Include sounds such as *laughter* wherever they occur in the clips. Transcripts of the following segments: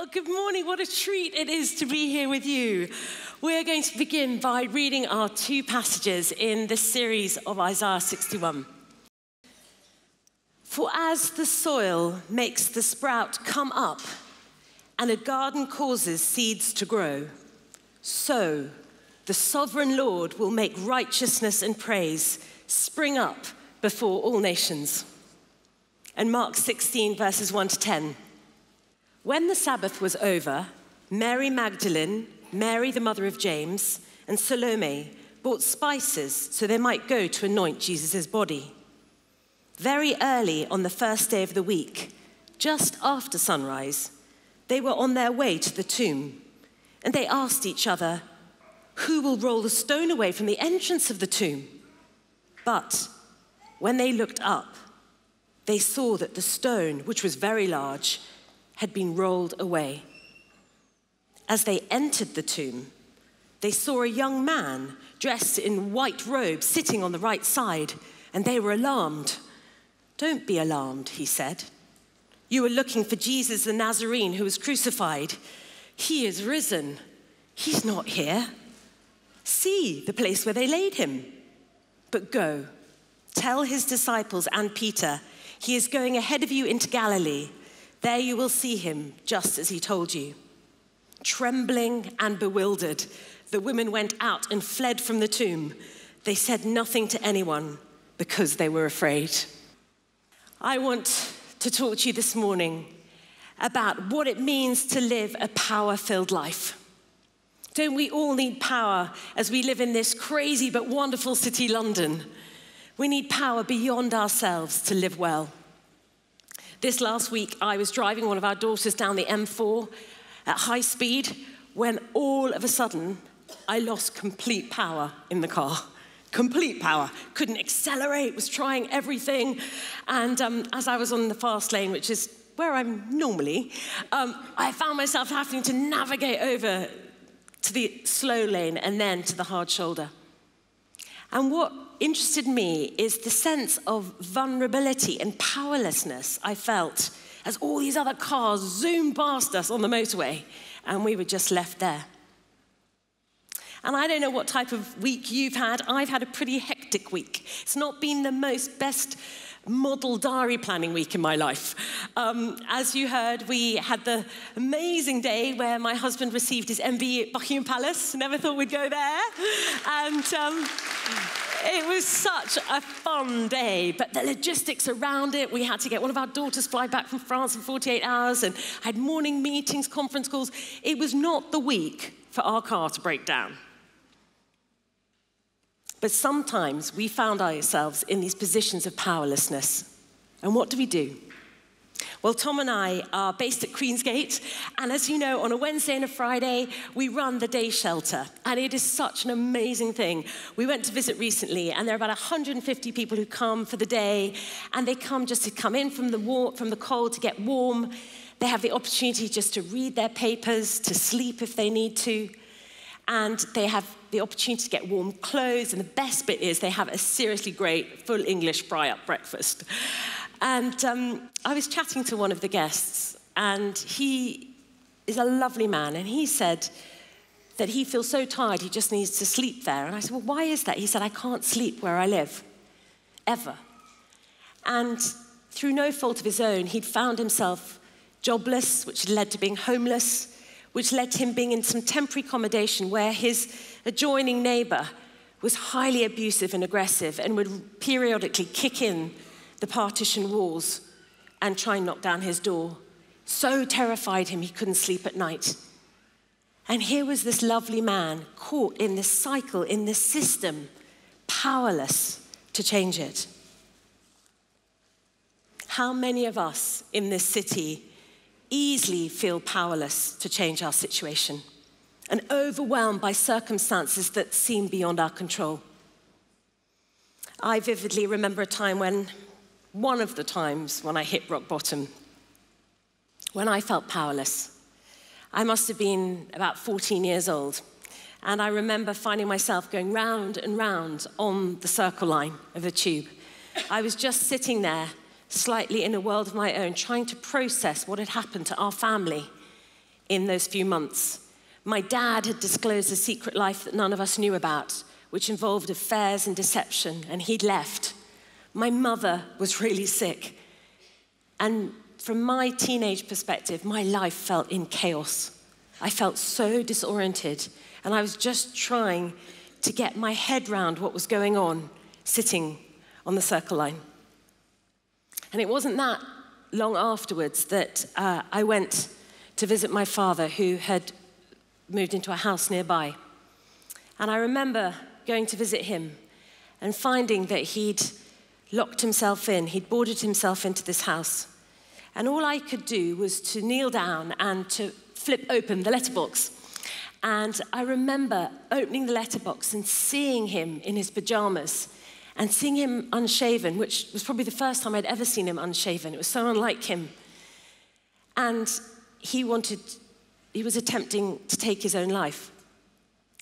Well, good morning. What a treat it is to be here with you. We're going to begin by reading our two passages in this series of Isaiah 61. For as the soil makes the sprout come up and a garden causes seeds to grow, so the sovereign Lord will make righteousness and praise spring up before all nations. And Mark 16, verses 1 to 10. When the Sabbath was over, Mary Magdalene, Mary the mother of James, and Salome bought spices so they might go to anoint Jesus' body. Very early on the first day of the week, just after sunrise, they were on their way to the tomb, and they asked each other, Who will roll the stone away from the entrance of the tomb? But when they looked up, they saw that the stone, which was very large, had been rolled away. As they entered the tomb, they saw a young man dressed in white robes sitting on the right side, and they were alarmed. Don't be alarmed, he said. You are looking for Jesus the Nazarene who was crucified. He is risen. He's not here. See the place where they laid him. But go, tell his disciples and Peter, he is going ahead of you into Galilee. There you will see him, just as he told you. Trembling and bewildered, the women went out and fled from the tomb. They said nothing to anyone because they were afraid. I want to talk to you this morning about what it means to live a power filled life. Don't we all need power as we live in this crazy but wonderful city, London? We need power beyond ourselves to live well. This last week, I was driving one of our daughters down the M4 at high speed when all of a sudden I lost complete power in the car. Complete power. Couldn't accelerate, was trying everything. And um, as I was on the fast lane, which is where I'm normally, um, I found myself having to navigate over to the slow lane and then to the hard shoulder. And what interested me is the sense of vulnerability and powerlessness I felt as all these other cars zoomed past us on the motorway and we were just left there. And I don't know what type of week you've had. I've had a pretty hectic week. It's not been the most best model diary planning week in my life. Um, as you heard, we had the amazing day where my husband received his MBE at Buckingham Palace. Never thought we'd go there. And um, it was such a fun day, but the logistics around it, we had to get one of our daughters fly back from France in 48 hours and I had morning meetings, conference calls. It was not the week for our car to break down. But sometimes we found ourselves in these positions of powerlessness. And what do we do? Well, Tom and I are based at Queensgate, and as you know, on a Wednesday and a Friday, we run the day shelter, and it is such an amazing thing. We went to visit recently, and there are about 150 people who come for the day, and they come just to come in from the, war- from the cold to get warm. They have the opportunity just to read their papers, to sleep if they need to, and they have the opportunity to get warm clothes. And the best bit is they have a seriously great full English fry up breakfast. And um, I was chatting to one of the guests, and he is a lovely man, and he said that he feels so tired he just needs to sleep there. And I said, Well, why is that? He said, I can't sleep where I live, ever. And through no fault of his own, he'd found himself jobless, which led to being homeless, which led to him being in some temporary accommodation where his adjoining neighbor was highly abusive and aggressive and would periodically kick in the partition walls and try and knock down his door. So terrified him he couldn't sleep at night. And here was this lovely man caught in this cycle, in this system, powerless to change it. How many of us in this city easily feel powerless to change our situation and overwhelmed by circumstances that seem beyond our control? I vividly remember a time when one of the times when I hit rock bottom, when I felt powerless. I must have been about 14 years old. And I remember finding myself going round and round on the circle line of the tube. I was just sitting there, slightly in a world of my own, trying to process what had happened to our family in those few months. My dad had disclosed a secret life that none of us knew about, which involved affairs and deception, and he'd left. My mother was really sick. And from my teenage perspective, my life felt in chaos. I felt so disoriented, and I was just trying to get my head round what was going on sitting on the circle line. And it wasn't that long afterwards that uh, I went to visit my father, who had moved into a house nearby. And I remember going to visit him and finding that he'd locked himself in, he'd boarded himself into this house. And all I could do was to kneel down and to flip open the letterbox. And I remember opening the letterbox and seeing him in his pajamas and seeing him unshaven, which was probably the first time I'd ever seen him unshaven. It was so unlike him. And he wanted, he was attempting to take his own life.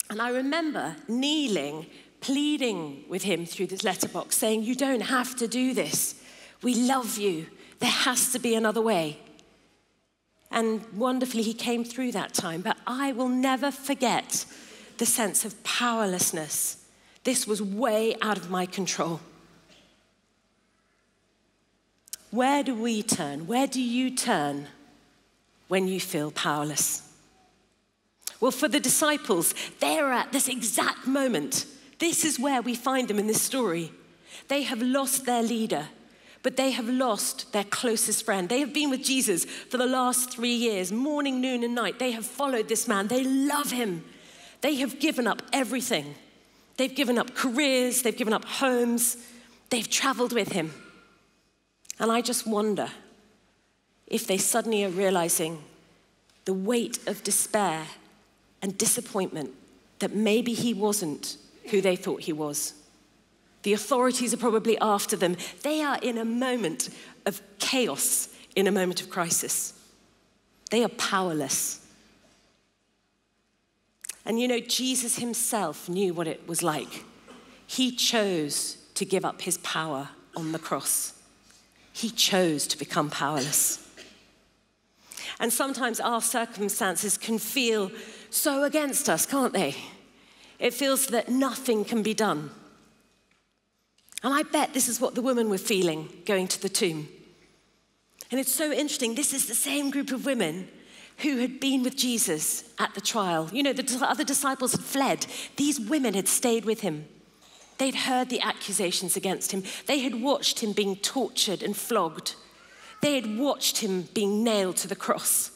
And I remember kneeling, pleading with him through this letterbox, saying, You don't have to do this. We love you. There has to be another way. And wonderfully, he came through that time. But I will never forget the sense of powerlessness this was way out of my control. Where do we turn? Where do you turn when you feel powerless? Well, for the disciples, they're at this exact moment. This is where we find them in this story. They have lost their leader, but they have lost their closest friend. They have been with Jesus for the last three years, morning, noon, and night. They have followed this man. They love him. They have given up everything. They've given up careers, they've given up homes, they've traveled with him. And I just wonder if they suddenly are realizing the weight of despair and disappointment that maybe he wasn't who they thought he was. The authorities are probably after them. They are in a moment of chaos, in a moment of crisis. They are powerless. And you know, Jesus himself knew what it was like. He chose to give up his power on the cross, he chose to become powerless. And sometimes our circumstances can feel so against us, can't they? It feels that nothing can be done. And I bet this is what the women were feeling going to the tomb. And it's so interesting. This is the same group of women who had been with Jesus at the trial. You know, the other disciples had fled. These women had stayed with him. They'd heard the accusations against him. They had watched him being tortured and flogged. They had watched him being nailed to the cross.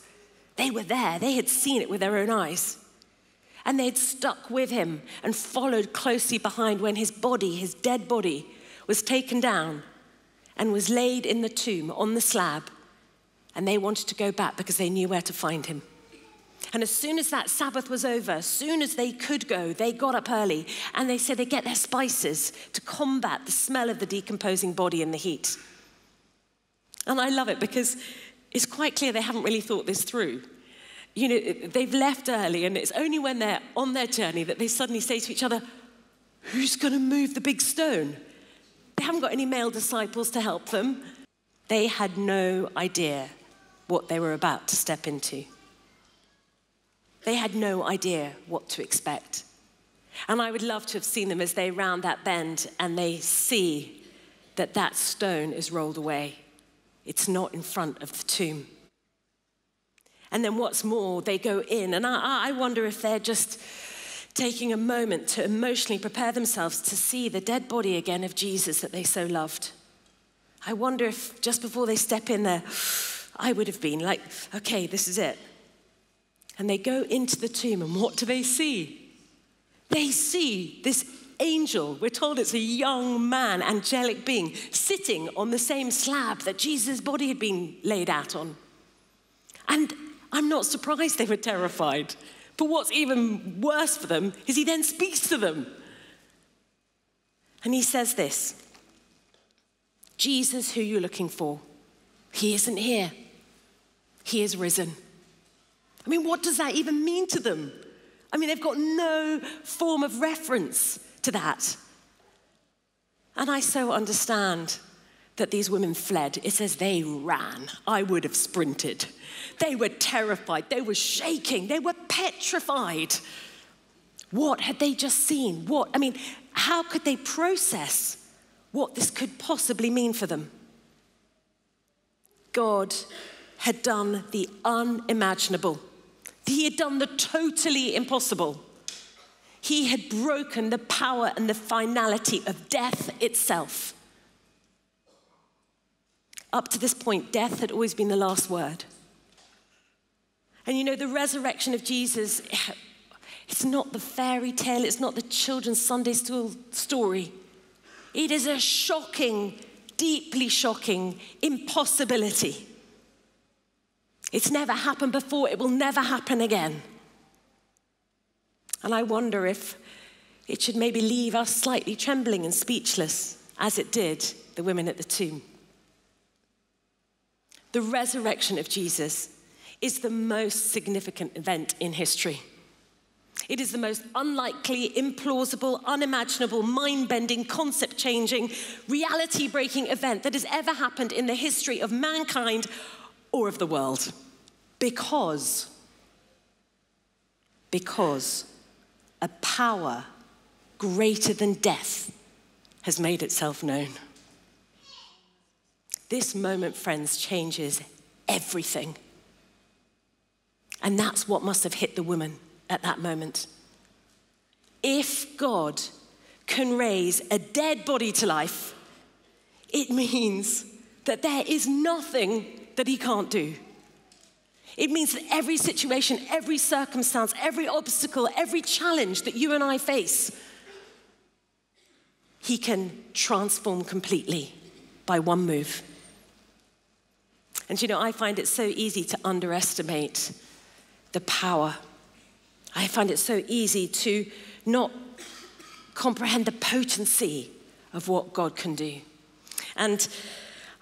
They were there, they had seen it with their own eyes. And they had stuck with him and followed closely behind when his body, his dead body, was taken down and was laid in the tomb on the slab and they wanted to go back because they knew where to find him. And as soon as that Sabbath was over, as soon as they could go, they got up early and they said they get their spices to combat the smell of the decomposing body in the heat. And I love it because it's quite clear they haven't really thought this through. You know, they've left early, and it's only when they're on their journey that they suddenly say to each other, Who's going to move the big stone? They haven't got any male disciples to help them. They had no idea what they were about to step into. They had no idea what to expect. And I would love to have seen them as they round that bend and they see that that stone is rolled away. It's not in front of the tomb. And then what's more, they go in, and I, I wonder if they're just taking a moment to emotionally prepare themselves to see the dead body again of Jesus that they so loved. I wonder if just before they step in there, I would have been like, okay, this is it. And they go into the tomb, and what do they see? They see this angel. We're told it's a young man, angelic being, sitting on the same slab that Jesus' body had been laid out on. And I'm not surprised they were terrified. But what's even worse for them is he then speaks to them. And he says this Jesus, who you're looking for, he isn't here. He is risen. I mean, what does that even mean to them? I mean, they've got no form of reference to that. And I so understand that these women fled. It says they ran. I would have sprinted. They were terrified. They were shaking. They were petrified. What had they just seen? What? I mean, how could they process what this could possibly mean for them? God had done the unimaginable. He had done the totally impossible. He had broken the power and the finality of death itself. Up to this point, death had always been the last word. And you know, the resurrection of Jesus, it's not the fairy tale, it's not the children's Sunday school story. It is a shocking, deeply shocking impossibility. It's never happened before, it will never happen again. And I wonder if it should maybe leave us slightly trembling and speechless, as it did the women at the tomb the resurrection of Jesus is the most significant event in history. It is the most unlikely, implausible, unimaginable, mind bending, concept changing, reality breaking event that has ever happened in the history of mankind or of the world. Because, because a power greater than death has made itself known. This moment, friends, changes everything. And that's what must have hit the woman at that moment. If God can raise a dead body to life, it means that there is nothing that he can't do. It means that every situation, every circumstance, every obstacle, every challenge that you and I face, he can transform completely by one move. And you know, I find it so easy to underestimate the power. I find it so easy to not comprehend the potency of what God can do. And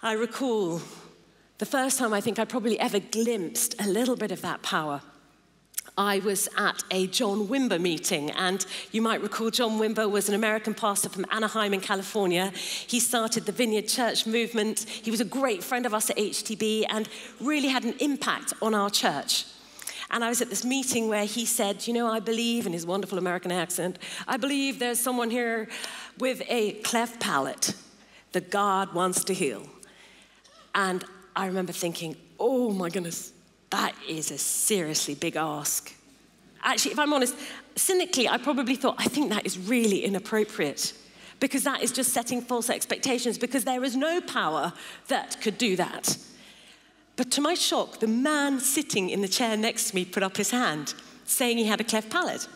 I recall the first time I think I probably ever glimpsed a little bit of that power I was at a John Wimber meeting, and you might recall John Wimber was an American pastor from Anaheim in California. He started the Vineyard Church movement. He was a great friend of us at HTB and really had an impact on our church. And I was at this meeting where he said, You know, I believe, in his wonderful American accent, I believe there's someone here with a cleft palate that God wants to heal. And I remember thinking, Oh my goodness, that is a seriously big ask. Actually, if I'm honest, cynically, I probably thought, I think that is really inappropriate because that is just setting false expectations because there is no power that could do that. But to my shock, the man sitting in the chair next to me put up his hand saying he had a cleft palate.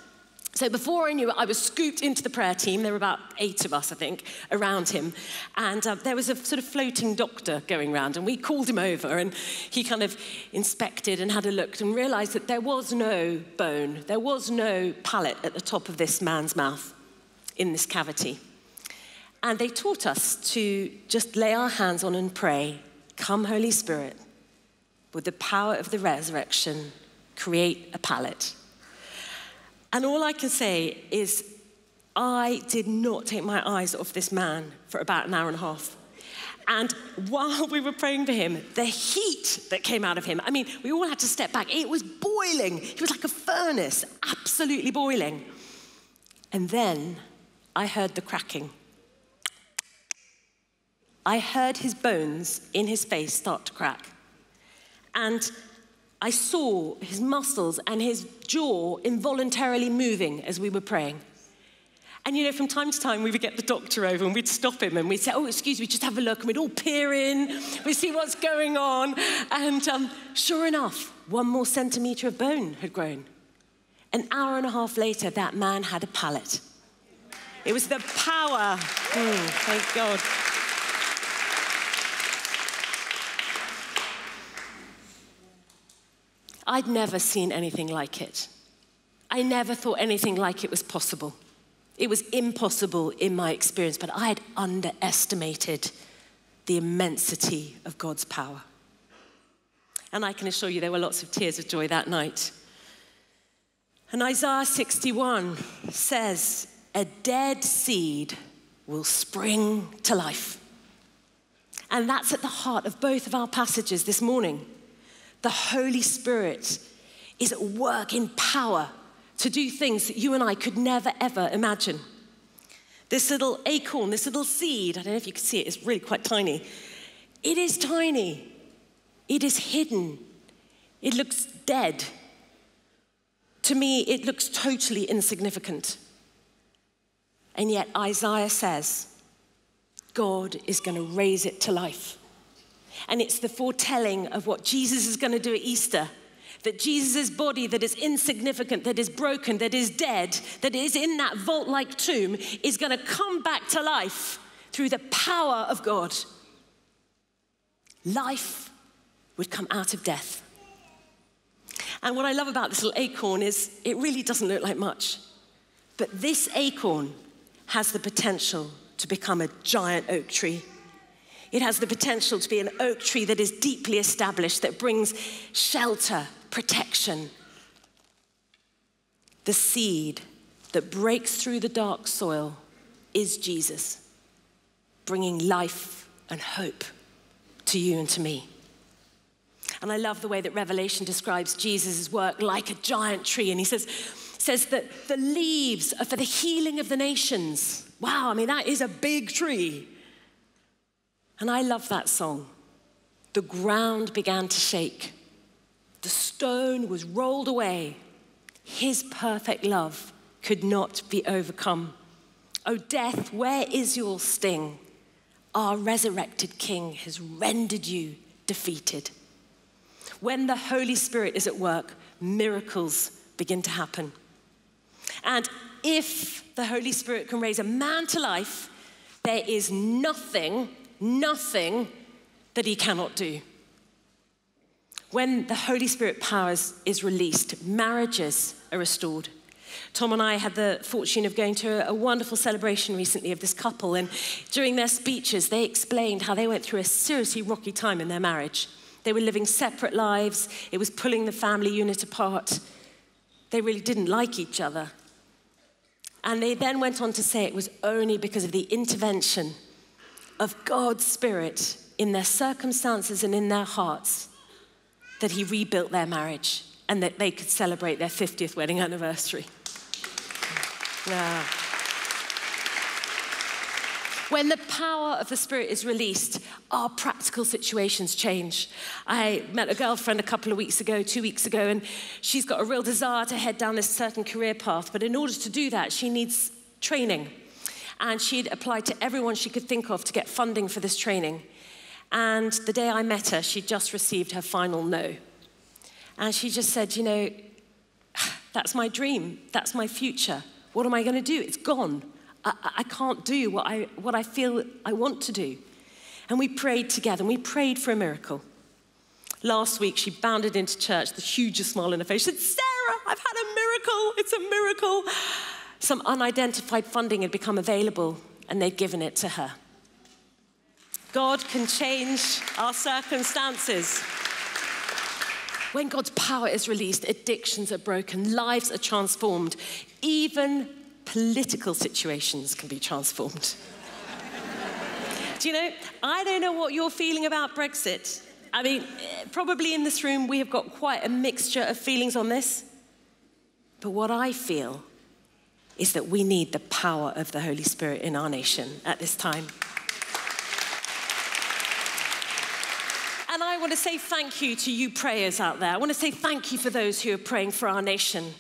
So before I knew it, I was scooped into the prayer team. There were about eight of us, I think, around him. And uh, there was a sort of floating doctor going around, and we called him over, and he kind of inspected and had a look and realized that there was no bone, there was no palate at the top of this man's mouth in this cavity. And they taught us to just lay our hands on and pray, Come, Holy Spirit, with the power of the resurrection, create a palate and all I can say is, I did not take my eyes off this man for about an hour and a half. And while we were praying for him, the heat that came out of him, I mean, we all had to step back. It was boiling. He was like a furnace, absolutely boiling. And then I heard the cracking. I heard his bones in his face start to crack. And I saw his muscles and his jaw involuntarily moving as we were praying. And you know, from time to time, we would get the doctor over and we'd stop him and we'd say, Oh, excuse me, just have a look. And we'd all peer in, we'd see what's going on. And um, sure enough, one more centimeter of bone had grown. An hour and a half later, that man had a palate. It was the power. Mm, thank God. I'd never seen anything like it. I never thought anything like it was possible. It was impossible in my experience, but I had underestimated the immensity of God's power. And I can assure you there were lots of tears of joy that night. And Isaiah 61 says, A dead seed will spring to life. And that's at the heart of both of our passages this morning. The Holy Spirit is at work in power to do things that you and I could never, ever imagine. This little acorn, this little seed, I don't know if you can see it, it's really quite tiny. It is tiny, it is hidden, it looks dead. To me, it looks totally insignificant. And yet, Isaiah says, God is going to raise it to life. And it's the foretelling of what Jesus is going to do at Easter. That Jesus' body, that is insignificant, that is broken, that is dead, that is in that vault like tomb, is going to come back to life through the power of God. Life would come out of death. And what I love about this little acorn is it really doesn't look like much. But this acorn has the potential to become a giant oak tree. It has the potential to be an oak tree that is deeply established, that brings shelter, protection. The seed that breaks through the dark soil is Jesus, bringing life and hope to you and to me. And I love the way that Revelation describes Jesus' work like a giant tree. And he says, says that the leaves are for the healing of the nations. Wow, I mean, that is a big tree. And I love that song. The ground began to shake, the stone was rolled away. His perfect love could not be overcome. O death, where is your sting? Our resurrected King has rendered you defeated. When the Holy Spirit is at work, miracles begin to happen. And if the Holy Spirit can raise a man to life, there is nothing, nothing that he cannot do. When the Holy Spirit power is released, marriages are restored. Tom and I had the fortune of going to a wonderful celebration recently of this couple, and during their speeches, they explained how they went through a seriously rocky time in their marriage. They were living separate lives, it was pulling the family unit apart. They really didn't like each other. And they then went on to say it was only because of the intervention of God's Spirit in their circumstances and in their hearts that He rebuilt their marriage and that they could celebrate their 50th wedding anniversary. Yeah. When the power of the Spirit is released, our practical situations change. I met a girlfriend a couple of weeks ago, two weeks ago, and she's got a real desire to head down this certain career path. But in order to do that, she needs training. And she'd applied to everyone she could think of to get funding for this training. And the day I met her, she'd just received her final no. And she just said, You know, *sighs* that's my dream, that's my future. What am I going to do? It's gone. I, I can't do what I, what I feel I want to do. And we prayed together, and we prayed for a miracle. Last week, she bounded into church, the hugest smile on her face. She said, Sarah, I've had a miracle. It's a miracle. Some unidentified funding had become available, and they'd given it to her. God can change our circumstances. When God's power is released, addictions are broken, lives are transformed, even political situations can be transformed. *laughs* Do you know, I don't know what you're feeling about Brexit. I mean, eh, probably in this room we have got quite a mixture of feelings on this. But what I feel is that we need the power of the Holy Spirit in our nation at this time. And I want to say thank you to you prayers out there. I want to say thank you for those who are praying for our nation.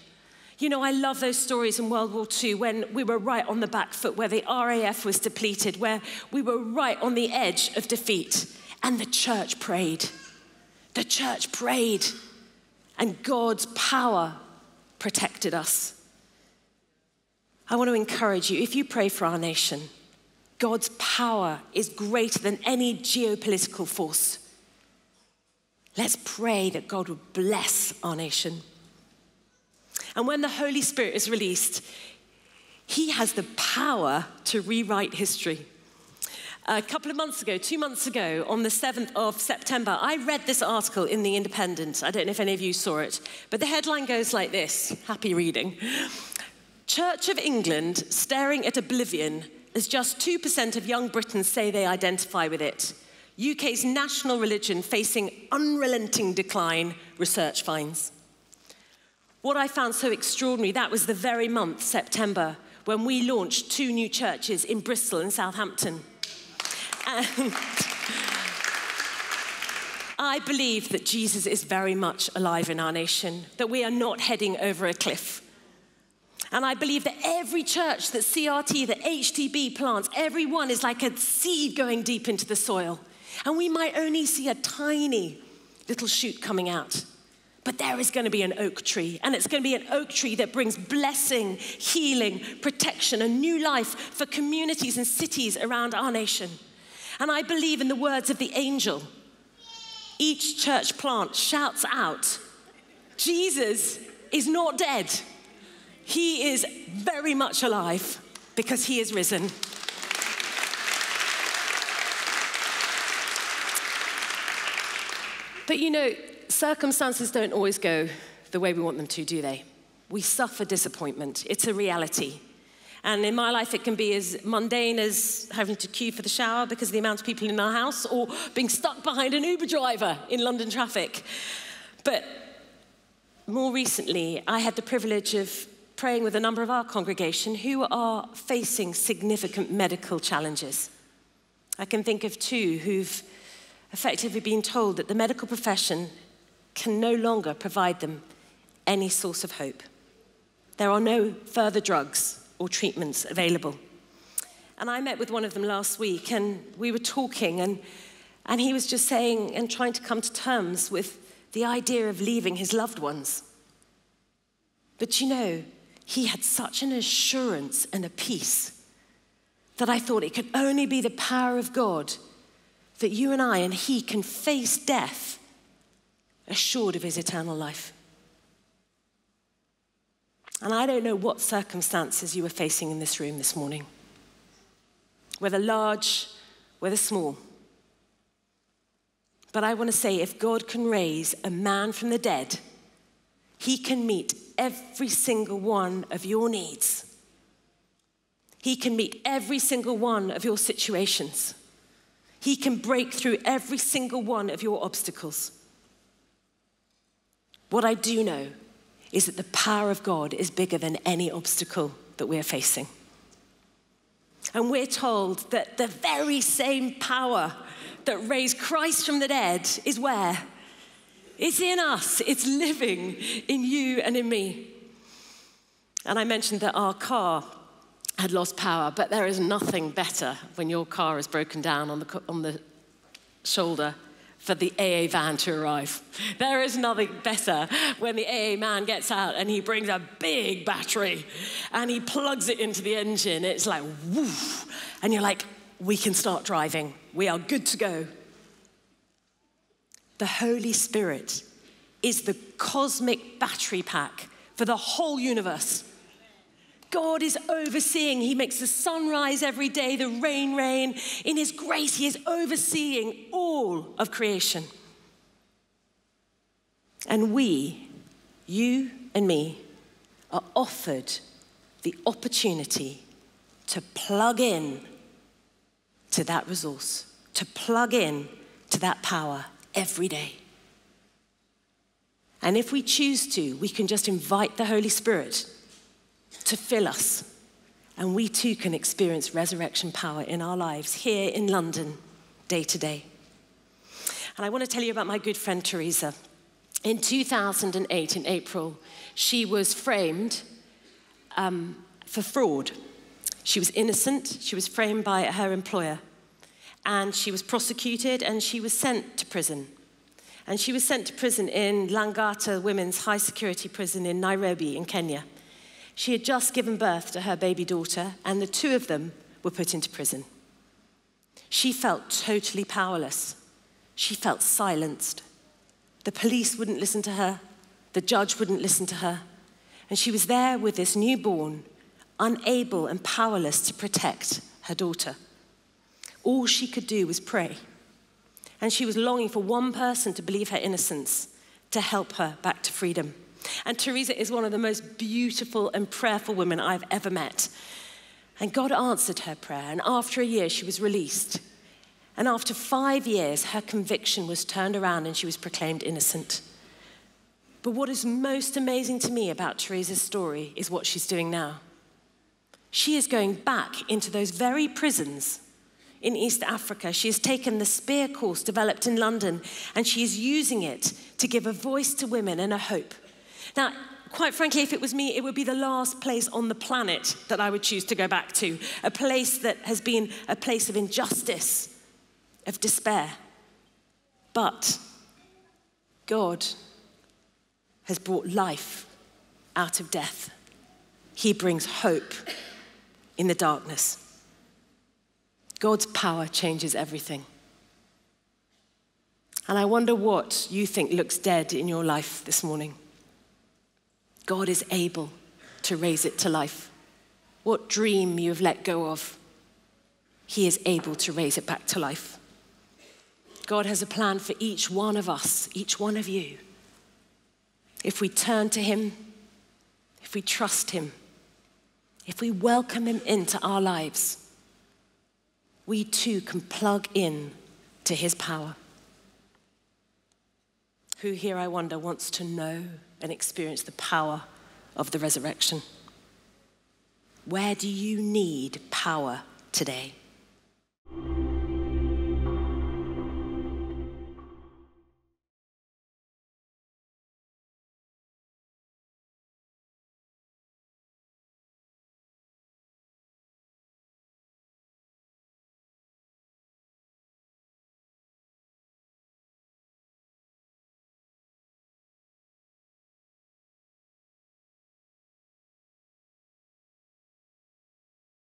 You know, I love those stories in World War II when we were right on the back foot, where the RAF was depleted, where we were right on the edge of defeat. And the church prayed. The church prayed. And God's power protected us. I want to encourage you if you pray for our nation, God's power is greater than any geopolitical force. Let's pray that God would bless our nation. And when the Holy Spirit is released, he has the power to rewrite history. A couple of months ago, two months ago, on the 7th of September, I read this article in The Independent. I don't know if any of you saw it, but the headline goes like this happy reading. Church of England staring at oblivion as just 2% of young Britons say they identify with it. UK's national religion facing unrelenting decline, research finds. What I found so extraordinary, that was the very month, September, when we launched two new churches in Bristol and Southampton. And I believe that Jesus is very much alive in our nation, that we are not heading over a cliff. And I believe that every church that CRT, that HTB plants, everyone is like a seed going deep into the soil. And we might only see a tiny little shoot coming out. But there is going to be an oak tree, and it's going to be an oak tree that brings blessing, healing, protection, and new life for communities and cities around our nation. And I believe in the words of the angel. Each church plant shouts out, Jesus is not dead. He is very much alive because he is risen. But you know, circumstances don't always go the way we want them to, do they? We suffer disappointment. It's a reality. And in my life, it can be as mundane as having to queue for the shower because of the amount of people in our house, or being stuck behind an Uber driver in London traffic. But more recently, I had the privilege of praying with a number of our congregation who are facing significant medical challenges. I can think of two who've effectively been told that the medical profession can no longer provide them any source of hope. There are no further drugs or treatments available. And I met with one of them last week, and we were talking, and, and he was just saying and trying to come to terms with the idea of leaving his loved ones. But you know, he had such an assurance and a peace that I thought it could only be the power of God that you and I and he can face death assured of his eternal life. And I don't know what circumstances you are facing in this room this morning, whether large, whether small. But I want to say if God can raise a man from the dead, he can meet every single one of your needs. He can meet every single one of your situations. He can break through every single one of your obstacles. What I do know is that the power of God is bigger than any obstacle that we're facing. And we're told that the very same power that raised Christ from the dead is where? It's in us, it's living in you and in me. And I mentioned that our car had lost power, but there is nothing better when your car is broken down on the, on the shoulder for the AA van to arrive. There is nothing better when the AA man gets out and he brings a big battery and he plugs it into the engine. It's like, woof. And you're like, we can start driving. We are good to go. The Holy Spirit is the cosmic battery pack for the whole universe. God is overseeing. He makes the sun rise every day, the rain rain. In His grace, He is overseeing all of creation. And we, you and me, are offered the opportunity to plug in to that resource, to plug in to that power every day. And if we choose to, we can just invite the Holy Spirit to fill us. And we too can experience resurrection power in our lives here in London, day to day. And I want to tell you about my good friend Teresa. In 2008, in April, she was framed um, for fraud. She was innocent, she was framed by her employer and she was prosecuted and she was sent to prison. And she was sent to prison in Langata Women's High Security Prison in Nairobi, in Kenya. She had just given birth to her baby daughter, and the two of them were put into prison. She felt totally powerless. She felt silenced. The police wouldn't listen to her, the judge wouldn't listen to her. And she was there with this newborn, unable and powerless to protect her daughter. All she could do was pray. And she was longing for one person to believe her innocence, to help her back to freedom. And Teresa is one of the most beautiful and prayerful women I've ever met. And God answered her prayer. And after a year, she was released. And after five years, her conviction was turned around and she was proclaimed innocent. But what is most amazing to me about Teresa's story is what she's doing now. She is going back into those very prisons in East Africa. She has taken the Spear course developed in London and she is using it to give a voice to women and a hope. Now, quite frankly, if it was me, it would be the last place on the planet that I would choose to go back to, a place that has been a place of injustice, of despair. But God has brought life out of death. He brings hope in the darkness. God's power changes everything. And I wonder what you think looks dead in your life this morning. God is able to raise it to life. What dream you have let go of, He is able to raise it back to life. God has a plan for each one of us, each one of you. If we turn to Him, if we trust Him, if we welcome Him into our lives, we too can plug in to His power. Who here, I wonder, wants to know and experience the power of the resurrection? Where do you need power today?